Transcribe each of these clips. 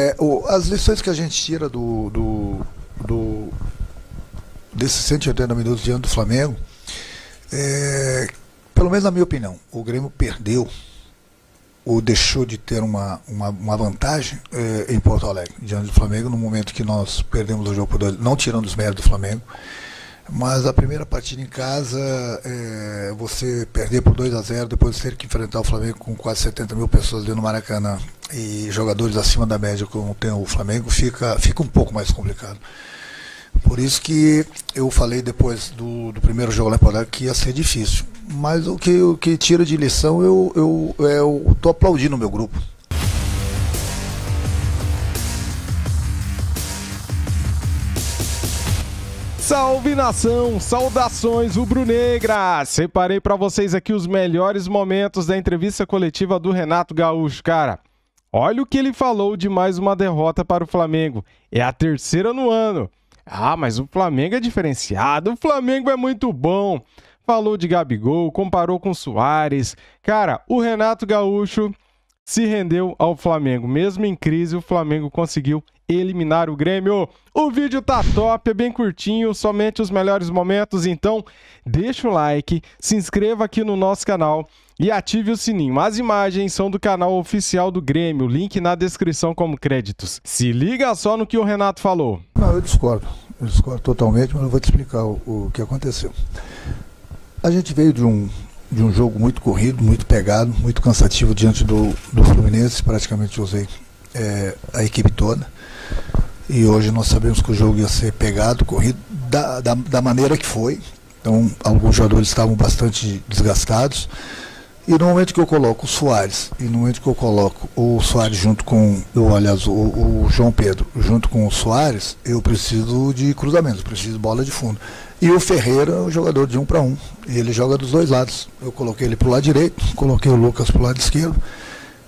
É, o, as lições que a gente tira do, do, do desses 180 minutos diante do Flamengo, é, pelo menos na minha opinião, o Grêmio perdeu ou deixou de ter uma, uma, uma vantagem é, em Porto Alegre, diante do Flamengo, no momento que nós perdemos o jogo por dois, não tirando os méritos do Flamengo, mas a primeira partida em casa, é, você perder por 2 a 0 depois de ter que enfrentar o Flamengo com quase 70 mil pessoas ali no Maracanã e jogadores acima da média como tem o Flamengo, fica, fica um pouco mais complicado. Por isso que eu falei depois do, do primeiro jogo lá em que ia ser difícil. Mas o que, o que tira de lição, eu, eu, eu tô aplaudindo o meu grupo. Salve nação, saudações rubro-negras! Separei para vocês aqui os melhores momentos da entrevista coletiva do Renato Gaúcho, cara. Olha o que ele falou de mais uma derrota para o Flamengo. É a terceira no ano. Ah, mas o Flamengo é diferenciado, o Flamengo é muito bom. Falou de Gabigol, comparou com Soares. Cara, o Renato Gaúcho se rendeu ao Flamengo. Mesmo em crise, o Flamengo conseguiu eliminar o Grêmio. O vídeo tá top, é bem curtinho, somente os melhores momentos, então deixa o like, se inscreva aqui no nosso canal e ative o sininho. As imagens são do canal oficial do Grêmio, link na descrição como créditos. Se liga só no que o Renato falou. Não, eu discordo, eu discordo totalmente, mas eu vou te explicar o, o que aconteceu. A gente veio de um, de um jogo muito corrido, muito pegado, muito cansativo diante do, do Fluminense, praticamente usei é, a equipe toda. E hoje nós sabemos que o jogo ia ser pegado, corrido, da, da, da maneira que foi. Então, alguns jogadores estavam bastante desgastados. E no momento que eu coloco o Soares, e no momento que eu coloco o Soares junto com, o, aliás, o, o João Pedro junto com o Soares, eu preciso de cruzamentos, preciso de bola de fundo. E o Ferreira é um jogador de um para um. Ele joga dos dois lados. Eu coloquei ele para o lado direito, coloquei o Lucas para o lado esquerdo,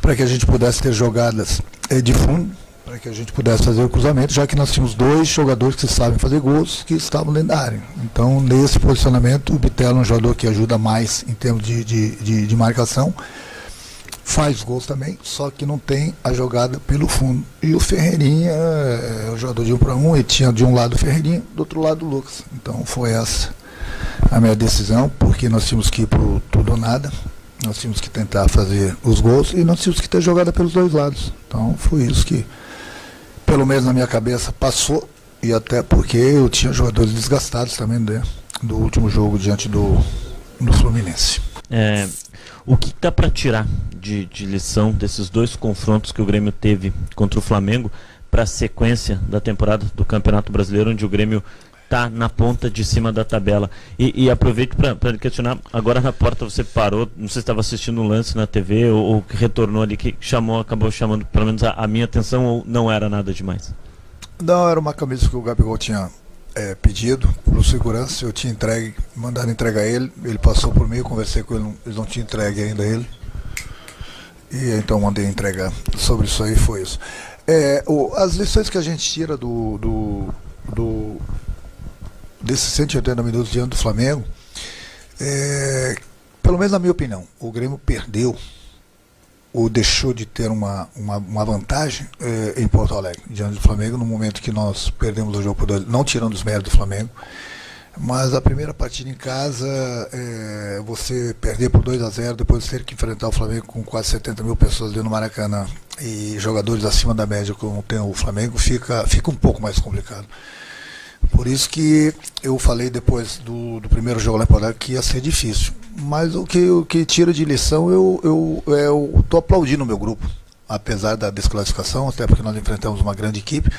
para que a gente pudesse ter jogadas eh, de fundo para que a gente pudesse fazer o cruzamento, já que nós tínhamos dois jogadores que sabem fazer gols que estavam área. Então, nesse posicionamento, o Bitelo é um jogador que ajuda mais em termos de, de, de, de marcação, faz gols também, só que não tem a jogada pelo fundo. E o Ferreirinha é o jogador de um para um, e tinha de um lado o Ferreirinha, do outro lado o Lucas. Então, foi essa a minha decisão, porque nós tínhamos que ir para tudo ou nada. Nós tínhamos que tentar fazer os gols e nós tínhamos que ter jogada pelos dois lados. Então foi isso que pelo menos na minha cabeça, passou. E até porque eu tinha jogadores desgastados também né, do último jogo diante do, do Fluminense. É, o que dá para tirar de, de lição desses dois confrontos que o Grêmio teve contra o Flamengo para a sequência da temporada do Campeonato Brasileiro, onde o Grêmio está na ponta de cima da tabela. E, e aproveito para questionar, agora na porta você parou, não sei se estava assistindo um lance na TV ou, ou retornou ali, que chamou, acabou chamando pelo menos a, a, minha atenção ou não era nada demais? Não, era uma camisa que o Gabigol tinha é, pedido para segurança, eu tinha entregue, mandaram entregar ele, ele passou por mim, eu conversei com ele, eles não tinham entregue ainda ele. E então mandei entregar sobre isso aí, foi isso. É, o, as lições que a gente tira do, do, do desses 180 minutos diante do Flamengo, é, pelo menos na minha opinião, o Grêmio perdeu ou deixou de ter uma, uma, uma vantagem é, em Porto Alegre, diante do Flamengo, no momento que nós perdemos o jogo por dois, não tirando os méritos do Flamengo, mas a primeira partida em casa, é, você perder por 2 a 0 depois de ter que enfrentar o Flamengo com quase 70 mil pessoas ali no Maracanã e jogadores acima da média como tem o Flamengo, fica, fica um pouco mais complicado. Por isso que eu falei depois do, do primeiro jogo lá em que ia ser difícil. Mas o que, o que tira de lição, eu eu, eu tô aplaudindo o meu grupo. Apesar da desclassificação, até porque nós enfrentamos uma grande equipe.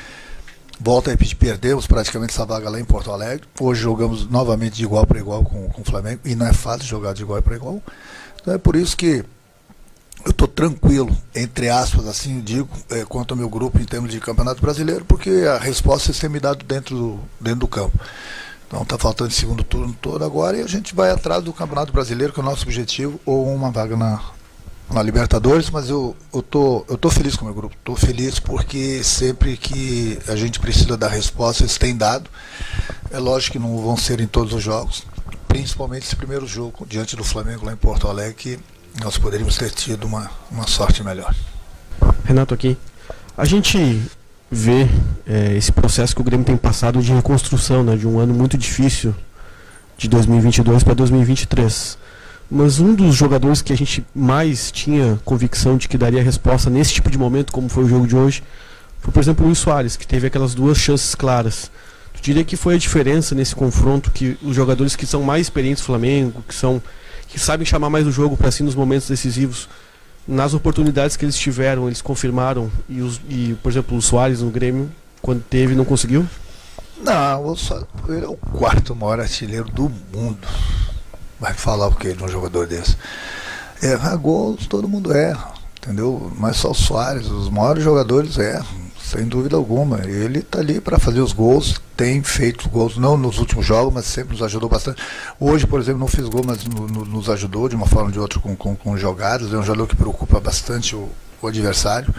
Volta a repetir, perdemos praticamente essa vaga lá em Porto Alegre. Hoje jogamos novamente de igual para igual com, com o Flamengo. E não é fácil jogar de igual para igual. Então é por isso que eu estou tranquilo, entre aspas, assim digo, é, quanto ao meu grupo em termos de campeonato brasileiro, porque a resposta é me dado dentro do, dentro do campo. Então está faltando o segundo turno todo agora e a gente vai atrás do Campeonato Brasileiro, que é o nosso objetivo, ou uma vaga na, na Libertadores, mas eu, eu, tô, eu tô feliz com o meu grupo. Estou feliz porque sempre que a gente precisa dar resposta, eles têm dado. É lógico que não vão ser em todos os jogos, principalmente esse primeiro jogo diante do Flamengo lá em Porto Alegre, que nós poderíamos ter tido uma, uma sorte melhor. Renato aqui. A gente vê é, esse processo que o Grêmio tem passado de reconstrução, né, de um ano muito difícil de 2022 para 2023. Mas um dos jogadores que a gente mais tinha convicção de que daria resposta nesse tipo de momento, como foi o jogo de hoje, foi, por exemplo, o Luiz Soares, que teve aquelas duas chances claras. Tu diria que foi a diferença nesse confronto que os jogadores que são mais experientes do Flamengo, que são que sabem chamar mais o jogo para si nos momentos decisivos, nas oportunidades que eles tiveram, eles confirmaram e, os, e por exemplo, o Soares no Grêmio, quando teve, não conseguiu? Não, o Soares, é o quarto maior artilheiro do mundo. Vai falar o que é um jogador desse? Errar gols, todo mundo erra, entendeu? Mas só o Soares, os maiores jogadores erram, sem dúvida alguma. Ele está ali para fazer os gols, tem feito gols, não nos últimos jogos, mas sempre nos ajudou bastante. Hoje, por exemplo, não fez gol, mas no, no, nos ajudou de uma forma ou de outra com, com, com jogadas. É um jogador que preocupa bastante o, o adversário.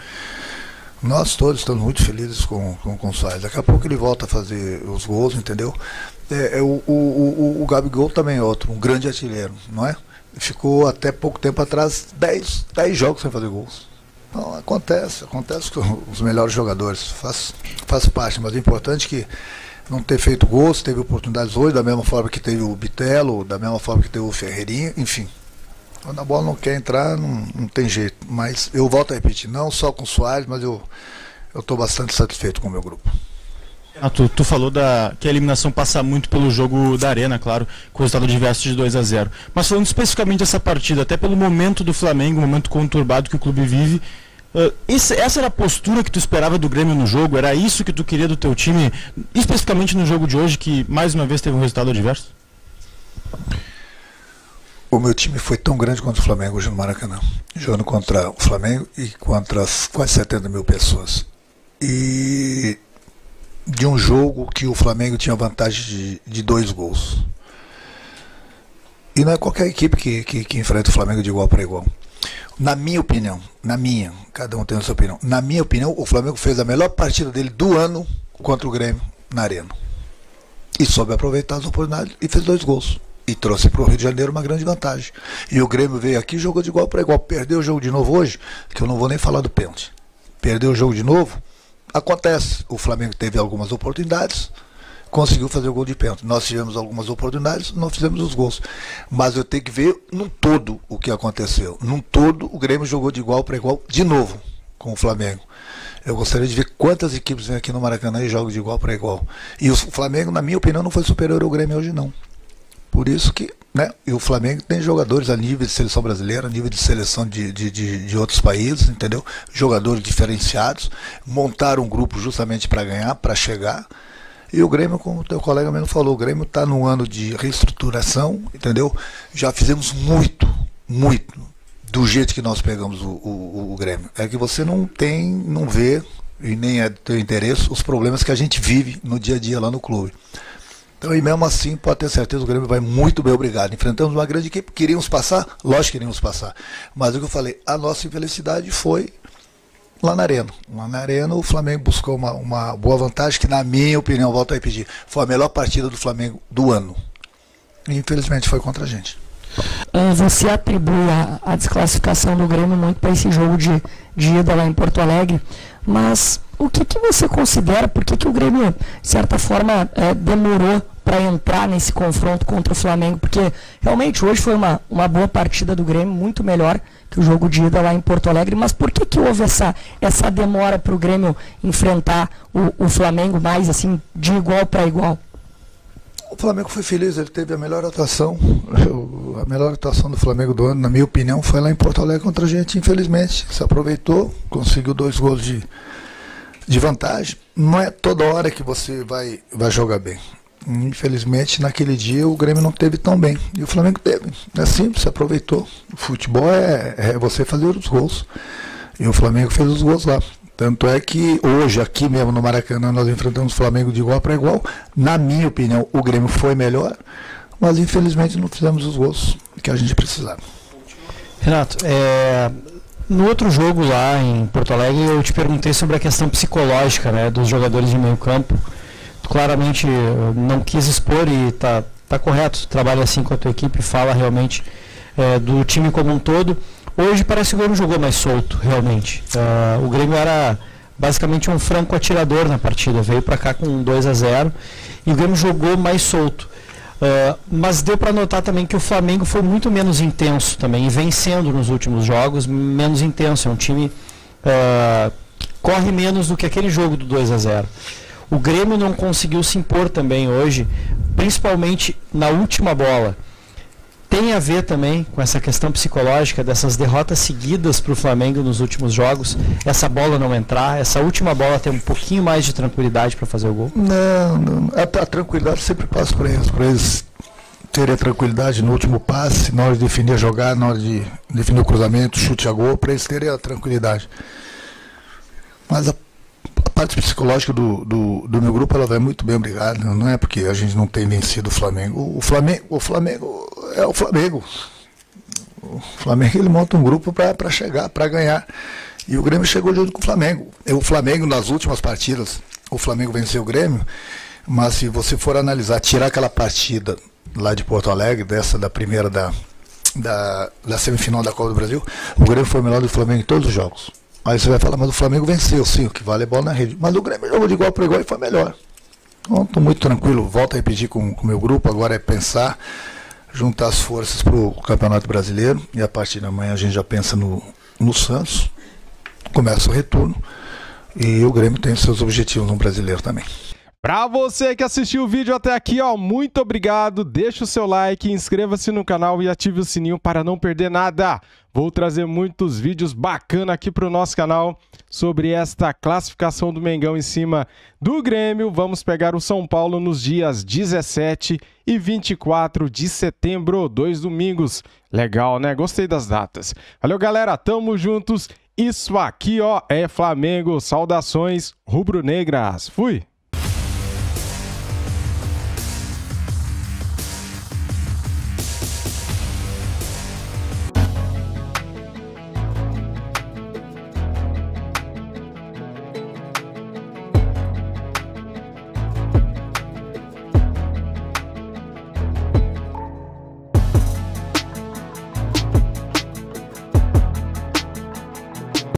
Nós todos estamos muito felizes com, com, com o Soares. Daqui a pouco ele volta a fazer os gols, entendeu? É, é o, o, o, o Gabigol também é outro, um grande artilheiro, não é? Ficou até pouco tempo atrás 10, 10 jogos sem fazer gols. Então, acontece, acontece com os melhores jogadores, faz, faz parte, mas o importante é que não ter feito gols, teve oportunidades hoje, da mesma forma que teve o Bitelo, da mesma forma que teve o Ferreirinha, enfim. Quando a bola não quer entrar, não, não tem jeito. Mas eu volto a repetir, não só com o Soares, mas eu estou bastante satisfeito com o meu grupo. Ah, tu, tu, falou da, que a eliminação passa muito pelo jogo da Arena, claro, com o resultado diverso de 2 a 0 Mas falando especificamente dessa partida, até pelo momento do Flamengo, o momento conturbado que o clube vive, uh, esse, essa era a postura que tu esperava do Grêmio no jogo? Era isso que tu queria do teu time, especificamente no jogo de hoje, que mais uma vez teve um resultado adverso? O meu time foi tão grande quanto o Flamengo hoje no Maracanã, jogando contra o Flamengo e contra as quase 70 mil pessoas. E de um jogo que o Flamengo tinha vantagem de, de dois gols. E não é qualquer equipe que, que, que enfrenta o Flamengo de igual para igual. Na minha opinião, na minha, cada um tem a sua opinião. Na minha opinião, o Flamengo fez a melhor partida dele do ano contra o Grêmio na Arena. E soube aproveitar as oportunidades e fez dois gols. E trouxe para o Rio de Janeiro uma grande vantagem. E o Grêmio veio aqui e jogou de igual para igual. Perdeu o jogo de novo hoje, que eu não vou nem falar do pênalti. Perdeu o jogo de novo, Acontece, o Flamengo teve algumas oportunidades, conseguiu fazer o gol de pênalti. Nós tivemos algumas oportunidades, não fizemos os gols. Mas eu tenho que ver num todo o que aconteceu. Num todo, o Grêmio jogou de igual para igual de novo com o Flamengo. Eu gostaria de ver quantas equipes vêm aqui no Maracanã e jogam de igual para igual. E o Flamengo, na minha opinião, não foi superior ao Grêmio hoje, não. Por isso que né? E o Flamengo tem jogadores a nível de seleção brasileira, a nível de seleção de, de, de, de outros países, entendeu? Jogadores diferenciados, montaram um grupo justamente para ganhar, para chegar. E o Grêmio, como o teu colega mesmo falou, o Grêmio está num ano de reestruturação, entendeu? Já fizemos muito, muito do jeito que nós pegamos o, o, o Grêmio. É que você não tem, não vê, e nem é do teu interesse, os problemas que a gente vive no dia a dia lá no clube. Então, e mesmo assim, pode ter certeza, o Grêmio vai muito bem, obrigado. Enfrentamos uma grande equipe, queríamos passar? Lógico que queríamos passar. Mas o que eu falei, a nossa infelicidade foi lá na Arena. Lá na Arena, o Flamengo buscou uma, uma boa vantagem, que na minha opinião, volto a repetir, foi a melhor partida do Flamengo do ano. E infelizmente foi contra a gente. Ah, você atribui a, a desclassificação do Grêmio muito para esse jogo de, de ida lá em Porto Alegre, mas o que, que você considera, por que, que o Grêmio, de certa forma, é, demorou para entrar nesse confronto contra o Flamengo, porque realmente hoje foi uma, uma boa partida do Grêmio, muito melhor que o jogo de ida lá em Porto Alegre, mas por que, que houve essa, essa demora para o Grêmio enfrentar o, o Flamengo mais assim, de igual para igual? O Flamengo foi feliz, ele teve a melhor atuação, a melhor atuação do Flamengo do ano, na minha opinião, foi lá em Porto Alegre contra a gente, infelizmente. Se aproveitou, conseguiu dois gols de, de vantagem. Não é toda hora que você vai, vai jogar bem. Infelizmente, naquele dia o Grêmio não teve tão bem. E o Flamengo teve. É simples, aproveitou. O futebol é, é você fazer os gols. E o Flamengo fez os gols lá. Tanto é que hoje, aqui mesmo no Maracanã, nós enfrentamos o Flamengo de igual para igual. Na minha opinião, o Grêmio foi melhor, mas infelizmente não fizemos os gols que a gente precisava. Renato, é, no outro jogo lá em Porto Alegre, eu te perguntei sobre a questão psicológica né, dos jogadores de meio campo claramente eh, não quis expor e está tá correto, trabalha assim com a tua equipe, fala realmente é, do time como um todo. Hoje parece que o Grêmio jogou mais solto, realmente. Uh, o Grêmio era basicamente um franco atirador na partida. Veio para cá com 2 a 0 e o Grêmio jogou mais solto. Uh, mas deu para notar também que o Flamengo foi muito menos intenso também, e vencendo nos últimos jogos, menos intenso. É um time uh, que corre menos do que aquele jogo do 2 a 0 O Grêmio não conseguiu se impor também hoje, principalmente na última bola tem a ver também com essa questão psicológica dessas derrotas seguidas para o Flamengo nos últimos jogos, essa bola não entrar, essa última bola ter um pouquinho mais de tranquilidade para fazer o gol? Não, não a, a, tranquilidade sempre passa por eles, para eles terem a tranquilidade no último passe, na hora de definir a jogada, na hora de definir o cruzamento, chute a gol, para eles terem a tranquilidade. Mas a parte psicológica do, do, do, meu grupo ela vai muito bem, obrigado. Não é porque a gente não tem vencido o Flamengo. O Flamengo, o Flamengo é o Flamengo. O Flamengo ele monta um grupo para chegar, para ganhar. E o Grêmio chegou junto com o Flamengo. O Flamengo nas últimas partidas, o Flamengo venceu o Grêmio, mas se você for analisar, tirar aquela partida lá de Porto Alegre, dessa da primeira da, da, da semifinal da Copa do Brasil, o Grêmio foi melhor do Flamengo em todos os jogos. Aí você vai falar, mas o Flamengo venceu, sim, o que vale é bola na rede. Mas o Grêmio jogou de igual para igual e foi melhor. Então, estou muito tranquilo. Volto a repetir com o meu grupo, agora é pensar, juntar as forças para o Campeonato Brasileiro. E a partir da manhã a gente já pensa no, no Santos. Começa o retorno. E o Grêmio tem seus objetivos no brasileiro também. Para você que assistiu o vídeo até aqui, ó, muito obrigado. Deixa o seu like, inscreva-se no canal e ative o sininho para não perder nada. Vou trazer muitos vídeos bacanas aqui para o nosso canal sobre esta classificação do Mengão em cima do Grêmio. Vamos pegar o São Paulo nos dias 17 e 24 de setembro, dois domingos. Legal, né? Gostei das datas. Valeu, galera. Tamo juntos. Isso aqui, ó, é Flamengo. Saudações rubro-negras. Fui.